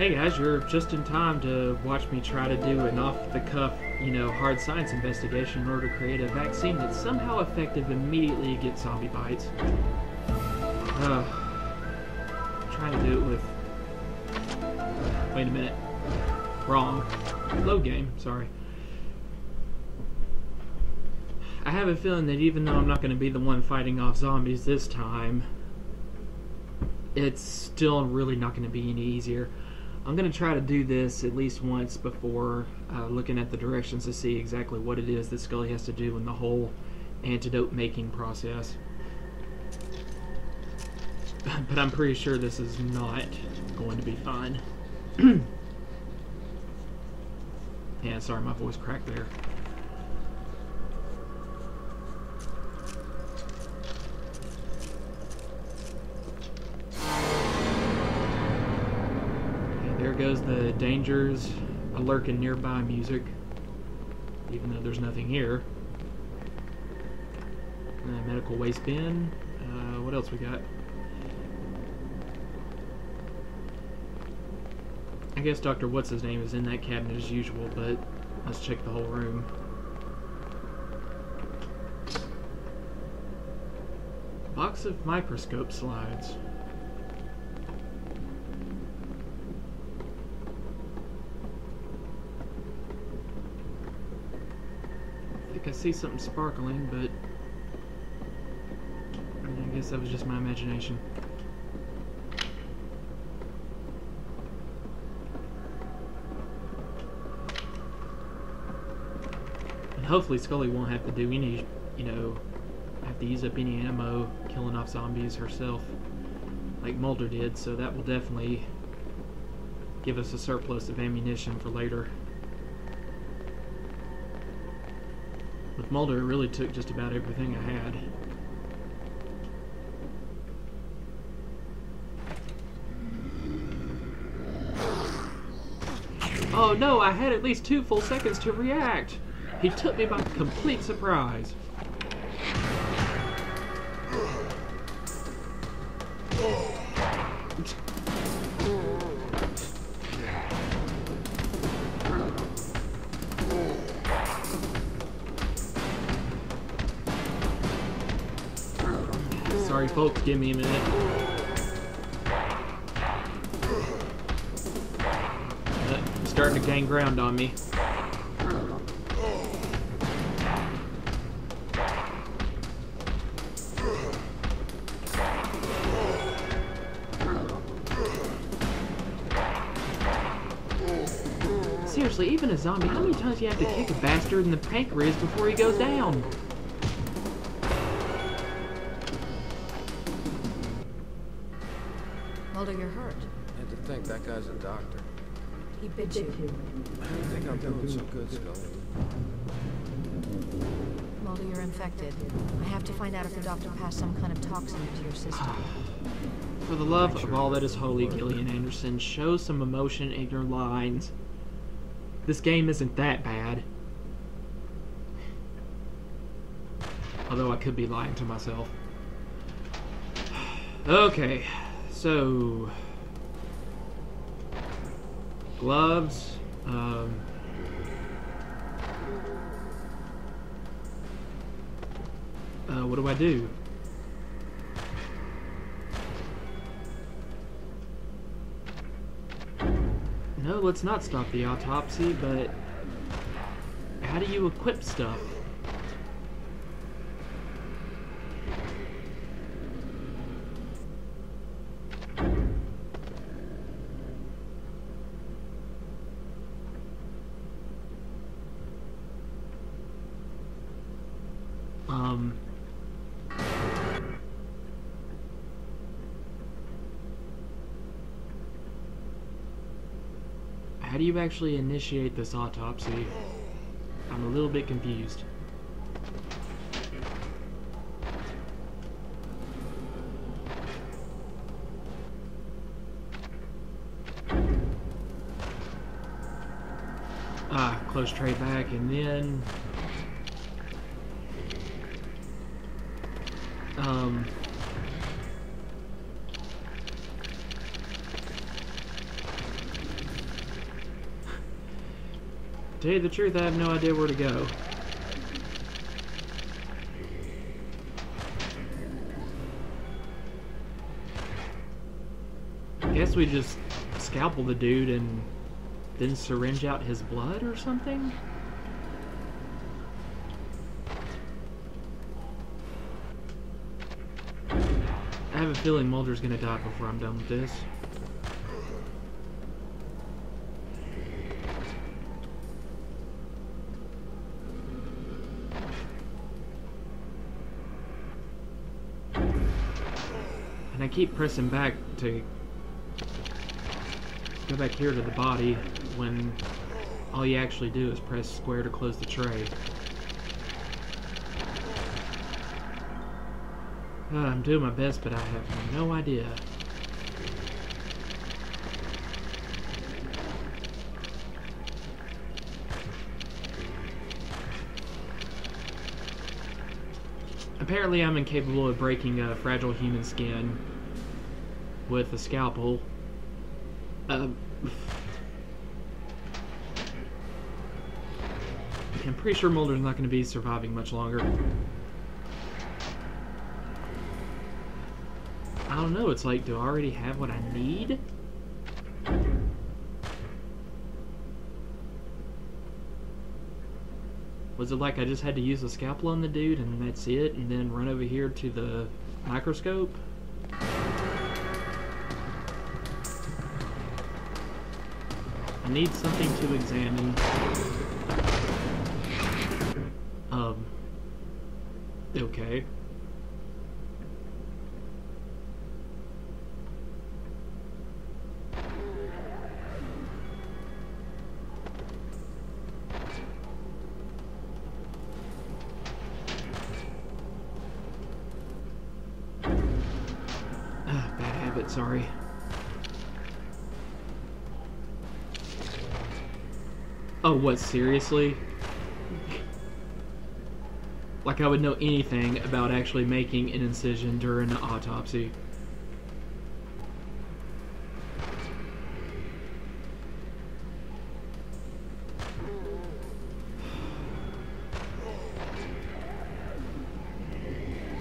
Hey guys, you're just in time to watch me try to do an off-the-cuff, you know, hard science investigation in order to create a vaccine that's somehow effective immediately against zombie bites. Uh, trying to do it with... Wait a minute. Wrong. Load game, sorry. I have a feeling that even though I'm not going to be the one fighting off zombies this time, it's still really not going to be any easier. I'm going to try to do this at least once before uh, looking at the directions to see exactly what it is that Scully has to do in the whole antidote making process. but I'm pretty sure this is not going to be fun. yeah, sorry, my voice cracked there. There dangers lurking nearby music, even though there's nothing here. Uh, medical waste bin. Uh, what else we got? I guess Dr. What's his name is in that cabinet as usual, but let's check the whole room. Box of microscope slides. I think I see something sparkling, but I guess that was just my imagination. And hopefully Scully won't have to do any, you know, have to use up any ammo killing off zombies herself like Mulder did, so that will definitely give us a surplus of ammunition for later. Mulder, really took just about everything I had. Oh no, I had at least two full seconds to react. He took me by complete surprise. Sorry folks, give me a minute. Uh, starting to gain ground on me. Seriously, even a zombie, how many times do you have to kick a bastard in the pancreas before he goes down? Bit. I think I'm doing so good, Scully. Mulder, you're infected. I have to find out if the doctor passed some kind of toxin into your system. For the love of all that is holy, Gillian Anderson, show some emotion in your lines. This game isn't that bad. Although I could be lying to myself. Okay, so gloves. Um, uh, what do I do? No, let's not stop the autopsy, but how do you equip stuff? Um... How do you actually initiate this autopsy? I'm a little bit confused. Ah, close tray back, and then... Um... tell you the truth, I have no idea where to go. I guess we just scalpel the dude and then syringe out his blood or something? I have a feeling Mulder's gonna die before I'm done with this. Keep pressing back to go back here to the body when all you actually do is press square to close the tray. Uh, I'm doing my best, but I have no idea. Apparently I'm incapable of breaking a fragile human skin with a scalpel. Uh, I'm pretty sure Mulder's not going to be surviving much longer. I don't know, it's like, do I already have what I need? Was it like I just had to use a scalpel on the dude and that's it, and then run over here to the microscope? Need something to examine. Um. Okay. What, seriously? like I would know anything about actually making an incision during an autopsy.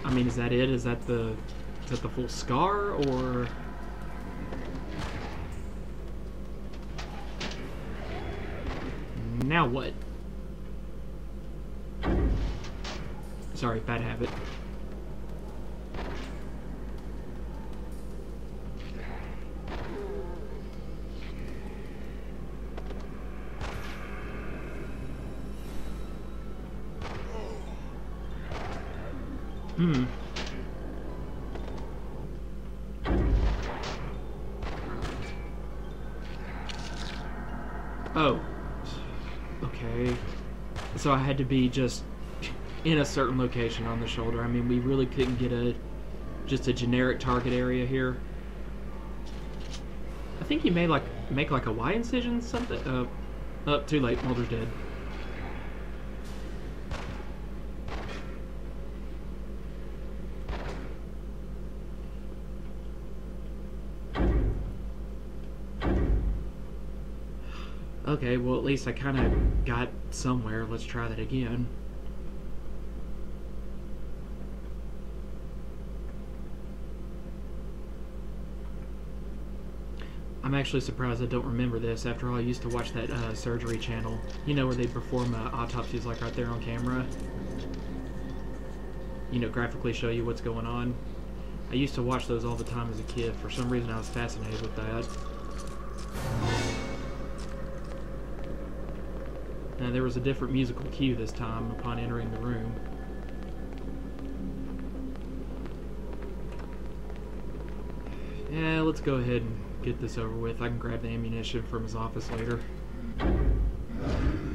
I mean, is that it? Is that the is that the full scar or now what? Sorry, bad habit. Be just in a certain location on the shoulder. I mean, we really couldn't get a just a generic target area here. I think you may like make like a Y incision something. Uh, oh, too late. Mulder's dead. Okay, well at least I kind of got somewhere. Let's try that again. I'm actually surprised I don't remember this. After all, I used to watch that uh, surgery channel. You know, where they perform uh, autopsies like right there on camera. You know, graphically show you what's going on. I used to watch those all the time as a kid. For some reason, I was fascinated with that. Now, there was a different musical cue this time upon entering the room. Yeah, let's go ahead and get this over with. I can grab the ammunition from his office later.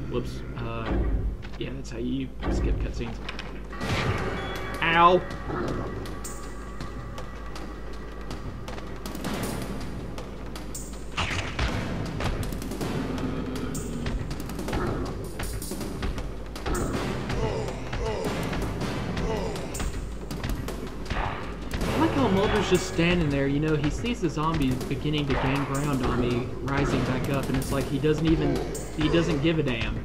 Whoops. Uh, yeah, that's how you skip cutscenes. Ow! Mulder's just standing there, you know, he sees the zombies beginning to gain ground on me, rising back up, and it's like he doesn't even, he doesn't give a damn.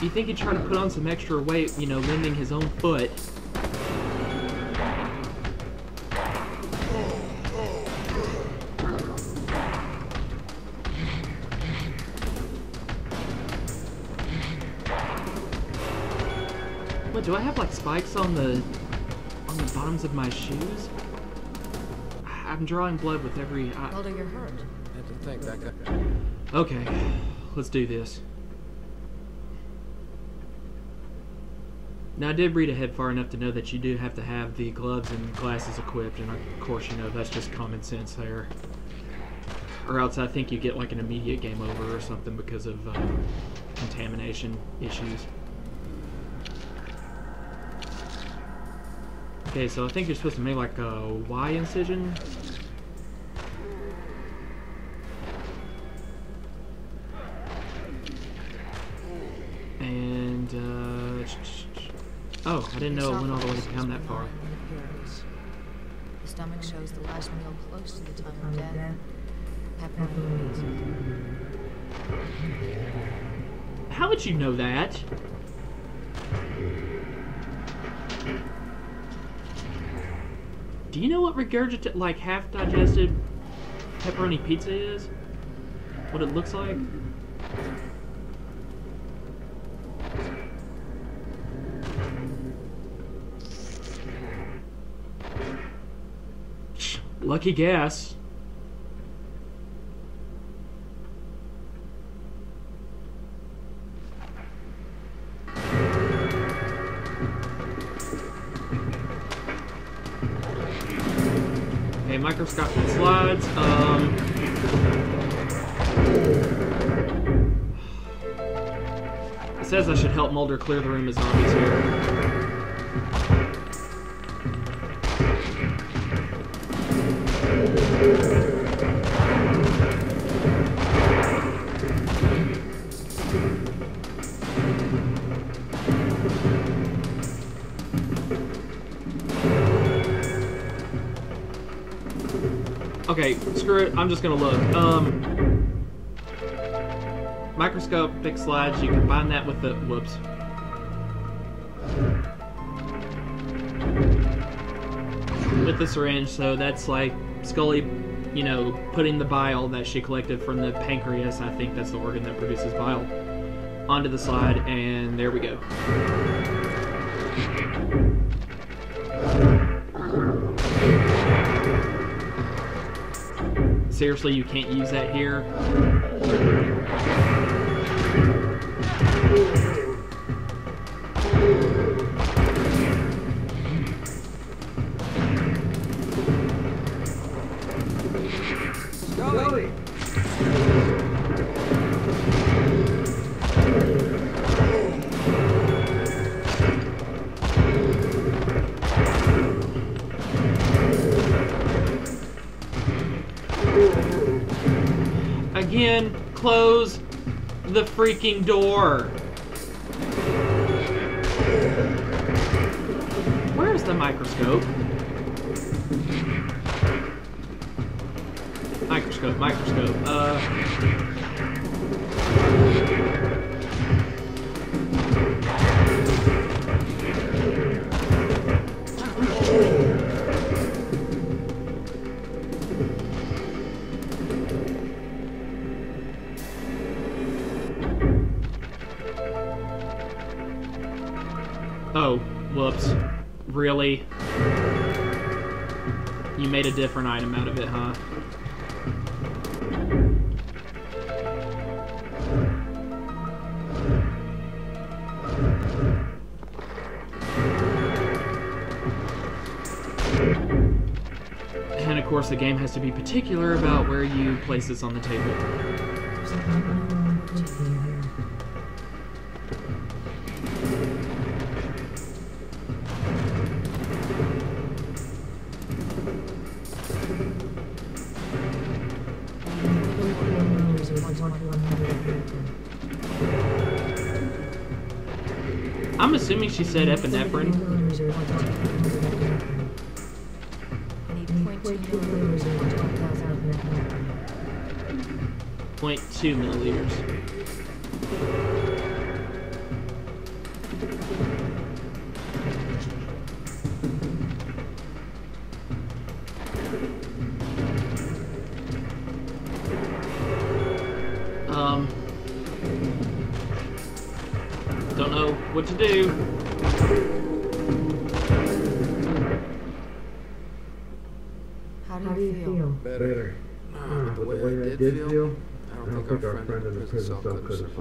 You think he'd try to put on some extra weight, you know, lending his own foot? What, do I have like spikes on the bottoms of my shoes? I'm drawing blood with every. I, Mulder, you're hurt. I had to think that. Okay, let's do this. Now, I did read ahead far enough to know that you do have to have the gloves and glasses equipped, and of course, you know, that's just common sense there. Or else I think you get like an immediate game over or something because of uh, contamination issues. Okay, so I think you're supposed to make like a Y incision. And, uh... Oh, I didn't know it went all the way down that far. The stomach shows the last meal close to the time of death. Pepperoni. How would you know that? Do you know what regurgitated, like half digested pepperoni pizza is? What it looks like? Lucky guess. Okay, microscopic slides. Um, it says I should help Mulder clear the room of zombies here. Okay, screw it. I'm just gonna look. Um, microscopic slides. You combine that with the whoops. With the syringe, so that's like Scully, you know, putting the bile that she collected from the pancreas. I think that's the organ that produces bile onto the slide, and there we go. Seriously, you can't use that here. Again, close the freaking door. Where's the microscope? Microscope, microscope. Uh. Really? You made a different item out of it, huh? And of course, the game has to be particular about where you place this on the table. I'm assuming she said epinephrine. I need 0.2 milliliters of 1,000. 0.2 milliliters.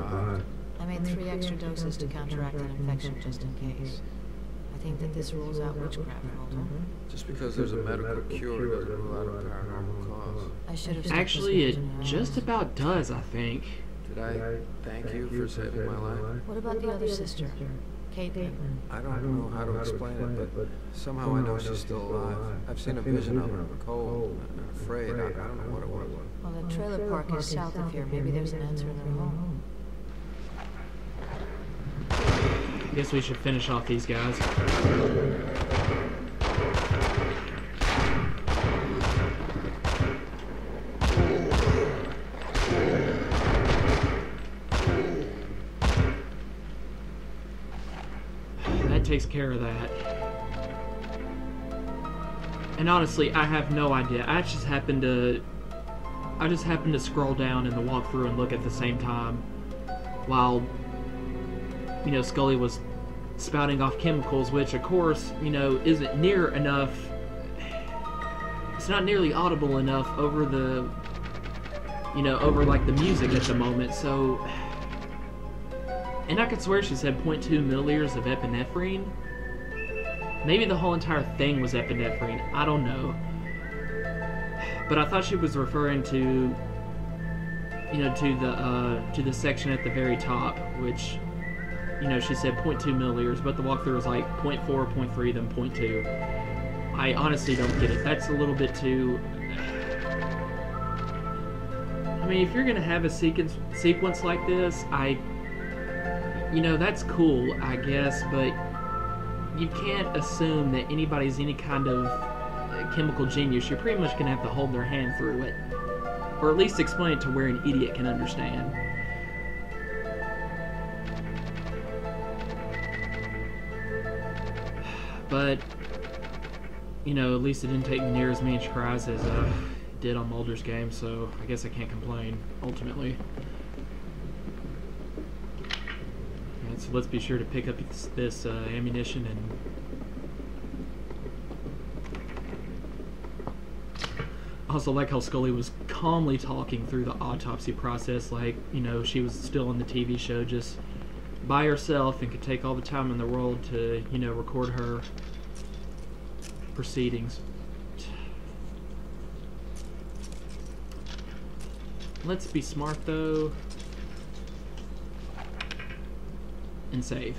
Could. Uh-huh. I made three extra doses to counteract an infection just in case. I think that this mm-hmm. rules out mm-hmm. witchcraft, mm-hmm. Mulder. Just because there's a medical cure doesn't rule out a paranormal cause. I should have stuck Actually, it message in your just about does, I think. Did I thank you for saving my life? What about the other sister, Caitlin? I don't know how to explain it, but somehow I know she's still alive. I've seen a vision of her, cold and afraid. I, I don't know what it was. Well, the trailer park is south of here. Maybe there's an answer in their home. Guess we should finish off these guys. That takes care of that. And honestly, I have no idea. I just happened to I just happened to scroll down in the walkthrough and look at the same time while you know, Scully was spouting off chemicals, which, of course, you know, isn't near enough. It's not nearly audible enough over the, you know, over like the music at the moment. So, and I could swear she said 0.2 milliliters of epinephrine. Maybe the whole entire thing was epinephrine. I don't know. But I thought she was referring to, you know, to the uh, to the section at the very top, which you know, she said 0.2 milliliters, but the walkthrough was like 0.4, 0.3, then 0.2. I honestly don't get it. That's a little bit too. I mean, if you're gonna have a sequence sequence like this, I, you know, that's cool, I guess, but you can't assume that anybody's any kind of chemical genius. You're pretty much gonna have to hold their hand through it, or at least explain it to where an idiot can understand. But you know, at least it didn't take near as many tries as uh, it did on Mulder's game, so I guess I can't complain. Ultimately, so let's be sure to pick up this, this uh, ammunition and. Also, like how Scully was calmly talking through the autopsy process, like you know she was still on the TV show, just by herself and could take all the time in the world to, you know, record her proceedings. Let's be smart though and save.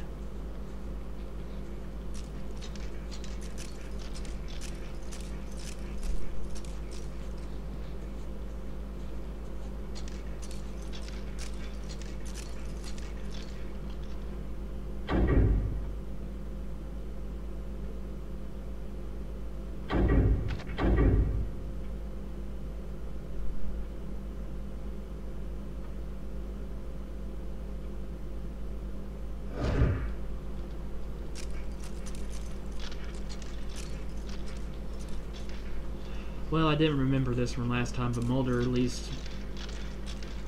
Well, I didn't remember this from last time, but Mulder at least,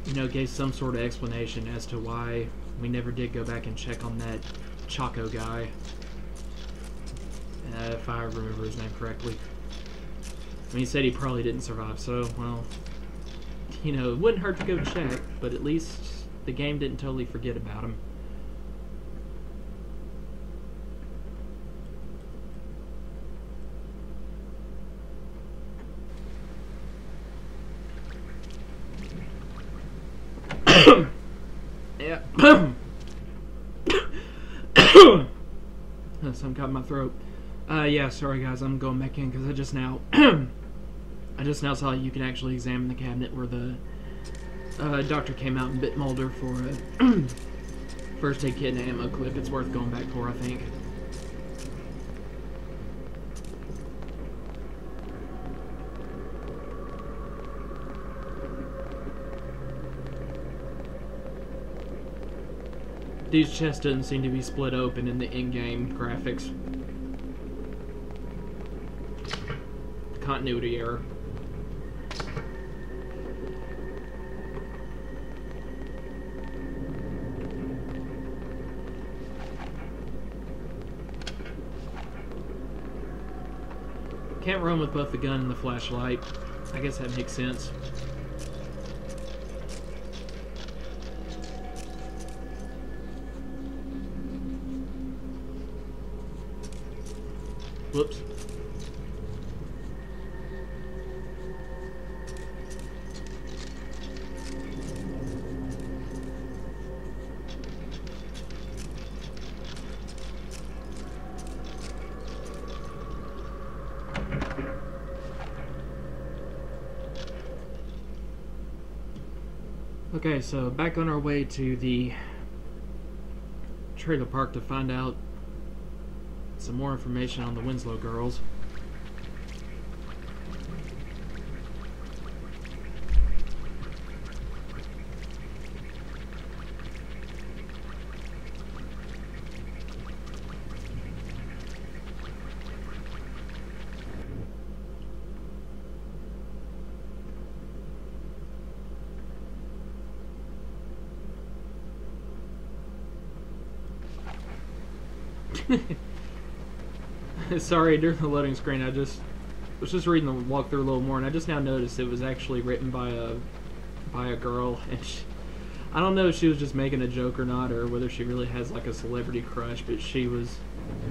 you know, gave some sort of explanation as to why we never did go back and check on that Chaco guy. Uh, if I remember his name correctly. I mean, he said he probably didn't survive, so, well, you know, it wouldn't hurt to go check, but at least the game didn't totally forget about him. yeah. Something caught in my throat. Uh, yeah, sorry guys, I'm going back in because I just now, I just now saw you can actually examine the cabinet where the uh, doctor came out and bit Mulder for a first aid kit and ammo clip. It's worth going back for, I think. These chest doesn't seem to be split open in the in-game graphics. continuity error. Can't run with both the gun and the flashlight. I guess that makes sense. Whoops. Okay, so back on our way to the trailer park to find out some more information on the Winslow girls. Sorry, during the loading screen, I just was just reading the walkthrough a little more, and I just now noticed it was actually written by a by a girl, and she, I don't know if she was just making a joke or not, or whether she really has like a celebrity crush, but she was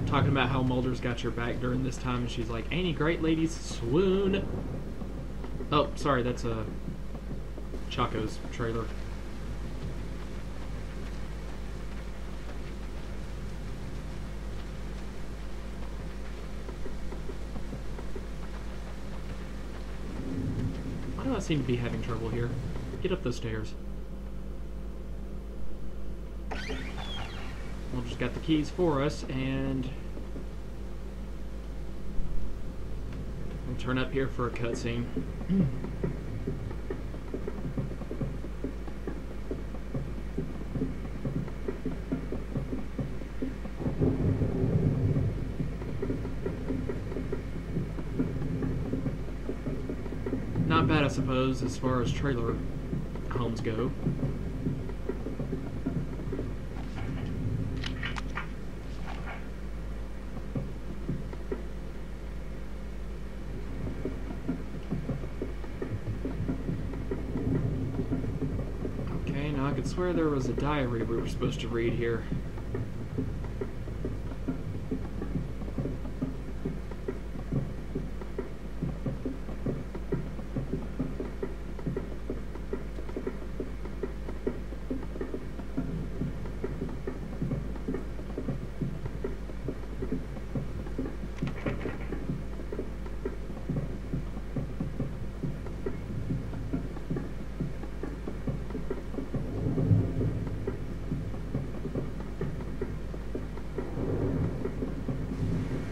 talking about how Mulder's got your back during this time, and she's like, "Ain't he great, ladies? Swoon." Oh, sorry, that's a Chaco's trailer. I seem to be having trouble here? Get up those stairs. We'll just got the keys for us, and we'll turn up here for a cutscene. Suppose, as far as trailer homes go. Okay, now I could swear there was a diary we were supposed to read here.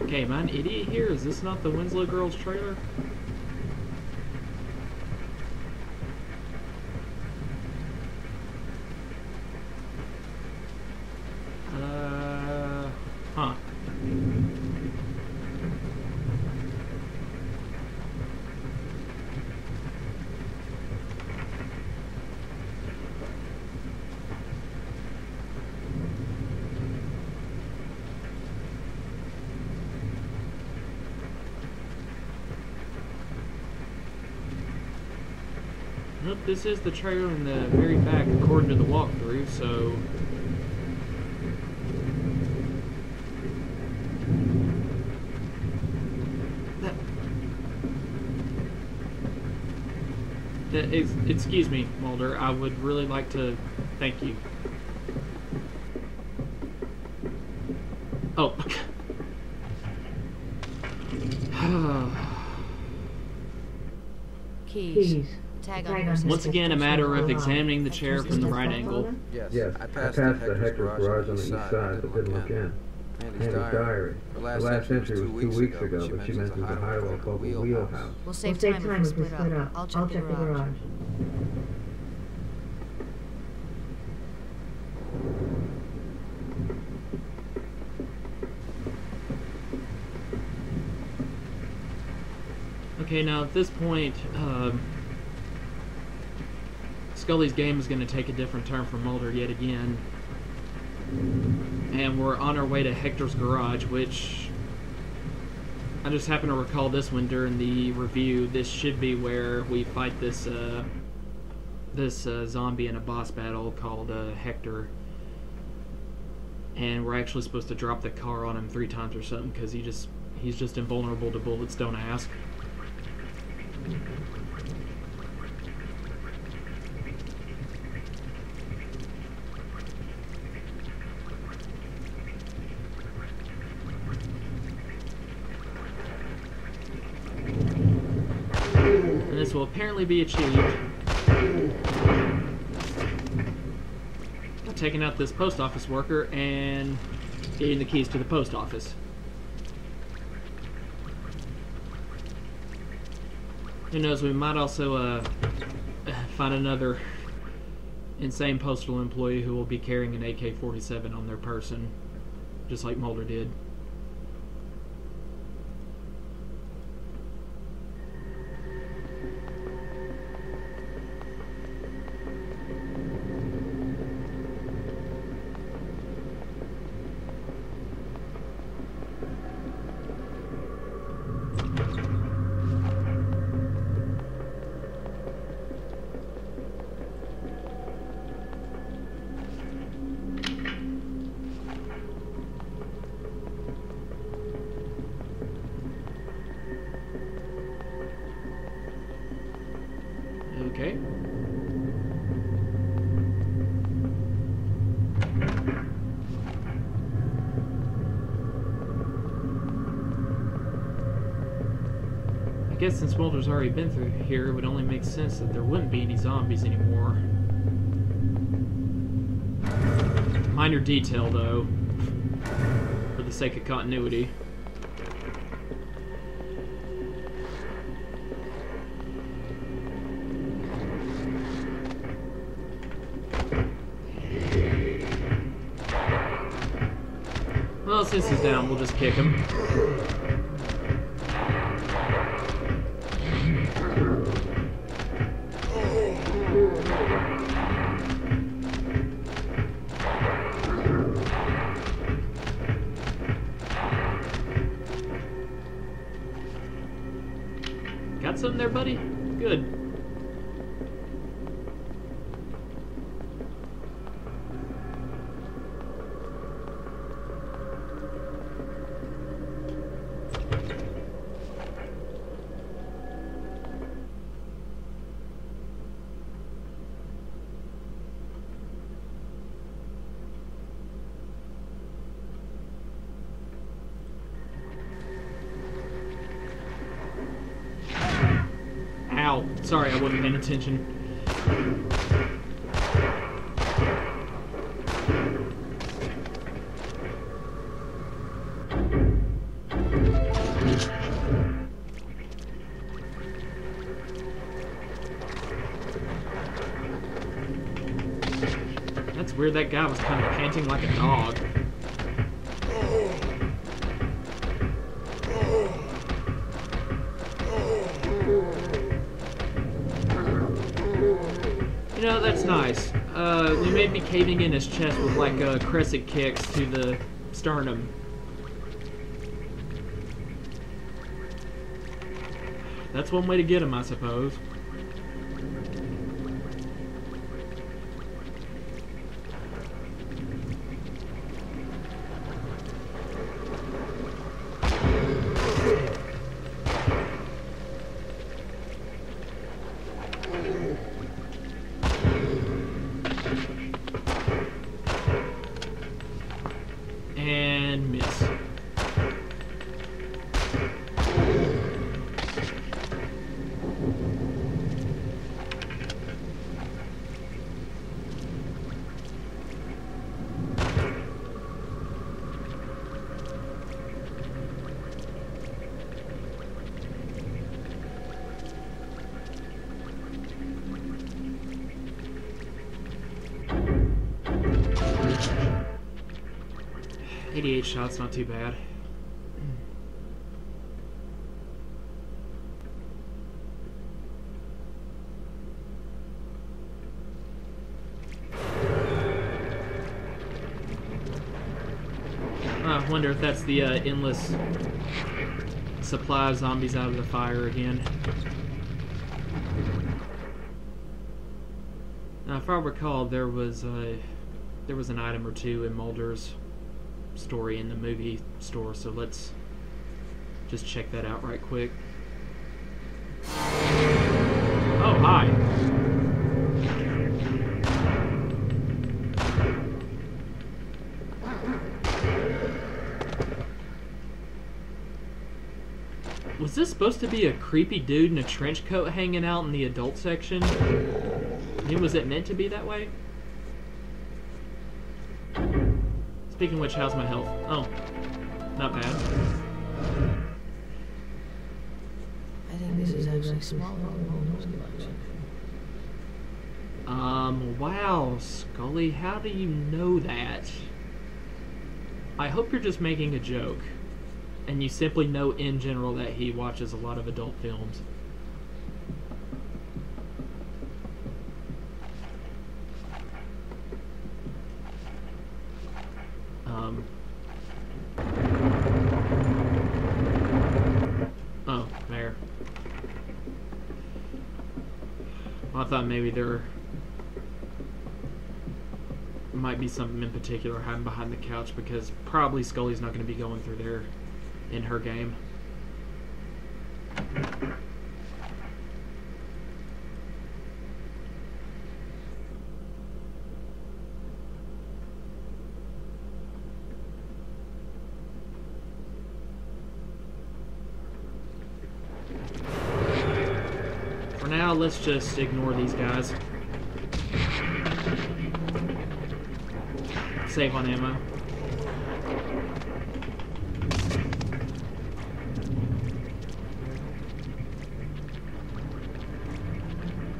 Okay, am I an idiot here? Is this not the Winslow Girls trailer? Uh, huh. Nope, this is the trailer in the very back according to the walkthrough, so... That... That excuse me, Mulder, I would really like to thank you. Oh, Keys. Tag on your Once again, a matter of examining the chair from the right angle. Yes, Yes, I I passed, passed the the Hector's Hector's garage on the east side, side, but but didn't look in. Andy's Andy's diary. The The last last entry entry was two weeks ago, but she mentions a hideaway called the Wheelhouse. We'll save time if we split up. I'll check the garage. Okay, now at this point, um, Scully's game is going to take a different turn for Mulder yet again. And we're on our way to Hector's garage, which I just happen to recall this one during the review. This should be where we fight this uh, this uh, zombie in a boss battle called uh, Hector, and we're actually supposed to drop the car on him three times or something because he just he's just invulnerable to bullets. Don't ask. This will apparently be achieved by taking out this post office worker and getting the keys to the post office. Who knows, we might also uh, find another insane postal employee who will be carrying an AK 47 on their person, just like Mulder did. Guess since Mulder's already been through here, it would only make sense that there wouldn't be any zombies anymore. Minor detail, though, for the sake of continuity. Well, since he's down, we'll just kick him. Ow. Sorry, I wasn't paying attention. That's weird, that guy was kind of panting like a dog. Caving in his chest with like uh, crescent kicks to the sternum. That's one way to get him, I suppose. 88 shots, not too bad. I wonder if that's the uh, endless supply of zombies out of the fire again. Now, if I recall, there was a there was an item or two in Mulder's story in the movie store, so let's just check that out right quick. Oh, hi. Was this supposed to be a creepy dude in a trench coat hanging out in the adult section? Mean, was it meant to be that way? Speaking of which, how's my health? Oh, not bad. I think this is actually smaller than Mulder's collection. Um, wow, Scully, how do you know that? I hope you're just making a joke. And you simply know in general that he watches a lot of adult films. Um. Oh, there. I thought maybe there might be something in particular hiding behind the couch because probably Scully's not going to be going through there in her game. For now, let's just ignore these guys. Save on ammo.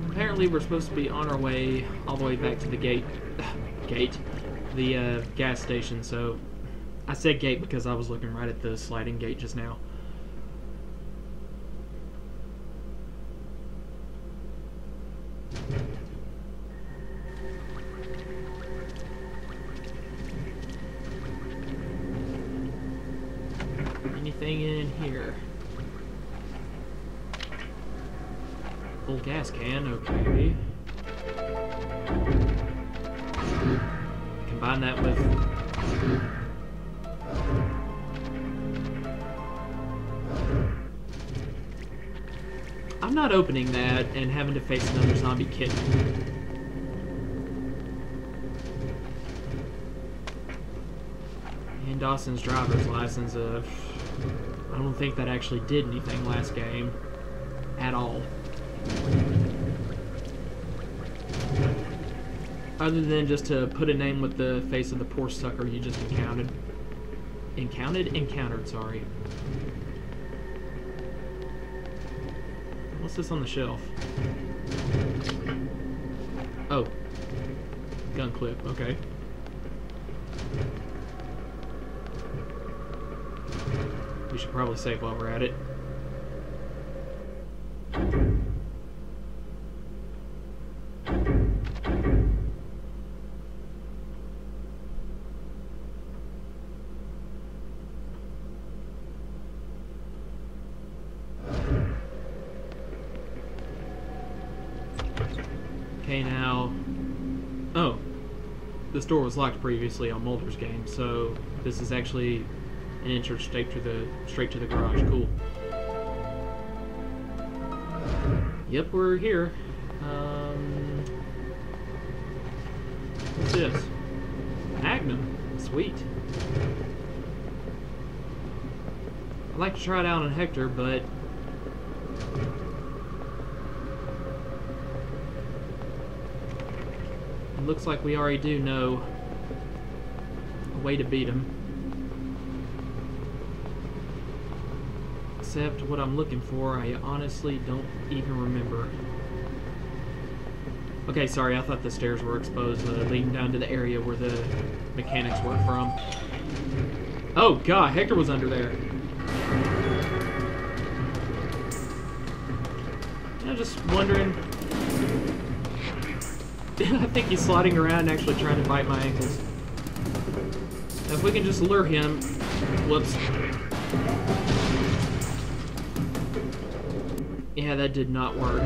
Apparently, we're supposed to be on our way all the way back to the gate. gate. The uh, gas station, so I said gate because I was looking right at the sliding gate just now. Can, okay. Combine that with I'm not opening that and having to face another zombie kitten. And Dawson's driver's license, uh, I don't think that actually did anything last game. At all. Other than just to put a name with the face of the poor sucker you just encountered. Encountered? Encountered, sorry. What's this on the shelf? Oh. Gun clip, okay. We should probably save while we're at it. Okay, now... Oh. This door was locked previously on Mulder's game, so this is actually an entrance straight to the straight to the garage. Cool. Yep, we're here. Um, what's this? Magnum. Sweet. I'd like to try it out on Hector, but looks like we already do know a way to beat him. Except what I'm looking for, I honestly don't even remember. Okay, sorry, I thought the stairs were exposed, uh, leading down to the area where the mechanics were from. Oh, God, Hector was under there. I'm just wondering. I think he's sliding around actually trying to bite my ankles. Now, if we can just lure him. Whoops. Yeah, that did not work.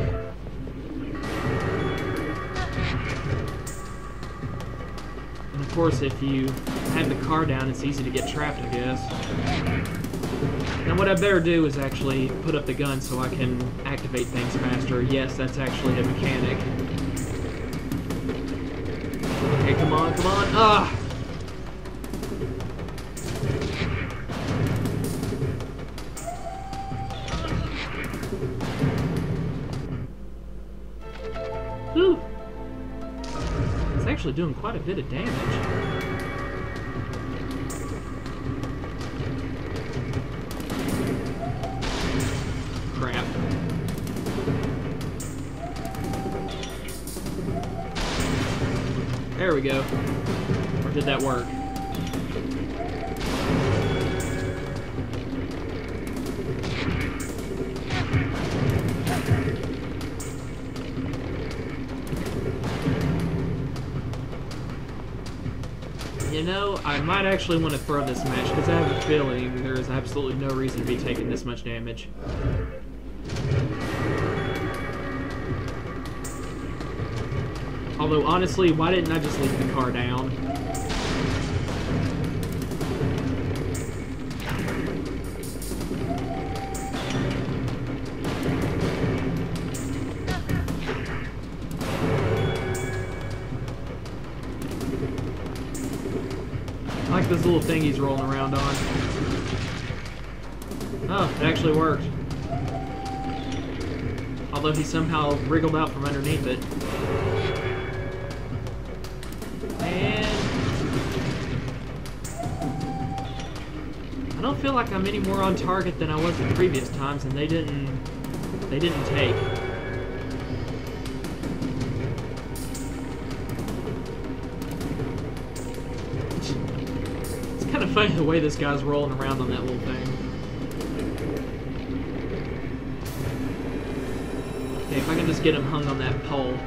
And of course, if you have the car down, it's easy to get trapped, I guess. Now what I better do is actually put up the gun so I can activate things faster. Yes, that's actually a mechanic. Okay, come on, come on. Ah! Whew. It's actually doing quite a bit of damage. Go. Or did that work? You know, I might actually want to throw this match because I have a feeling there is absolutely no reason to be taking this much damage. Although, honestly, why didn't I just leave the car down? I like this little thing he's rolling around on. Oh, it actually worked. Although he somehow wriggled out from underneath it. I don't feel like I'm any more on target than I was in previous times, and they didn't... They didn't take. It's kind of funny the way this guy's rolling around on that little thing. Okay, if I can just get him hung on that pole.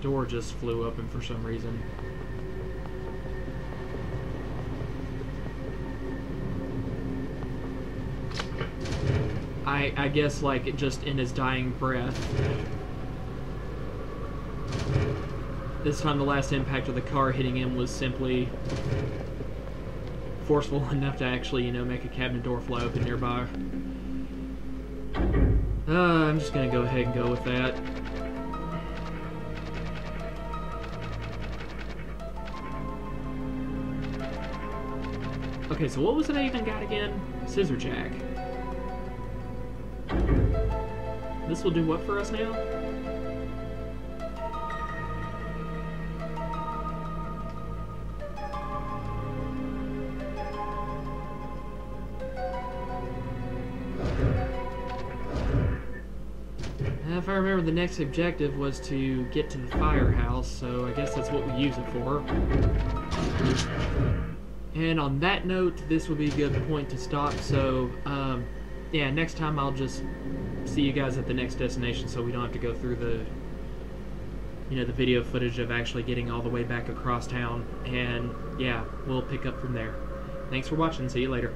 Door just flew open for some reason. I, I guess like it just in his dying breath. This time the last impact of the car hitting him was simply forceful enough to actually, you know, make a cabinet door fly open nearby. Uh, I'm just gonna go ahead and go with that. Okay, so what was it I even got again? Scissor jack. This will do what for us now? Uh, if I remember, the next objective was to get to the firehouse, so I guess that's what we use it for. And on that note, this would be a good point to stop, so, um, yeah, next time I'll just see you guys at the next destination so we don't have to go through the, you know, the video footage of actually getting all the way back across town, and, yeah, we'll pick up from there. Thanks for watching, see you later.